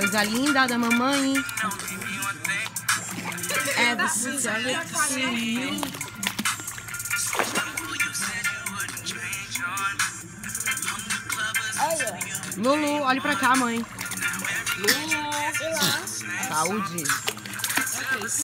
Coisa linda da mamãe. É você céu. Olha. Lulu, olhe pra cá, mãe. Lulu. Saúde.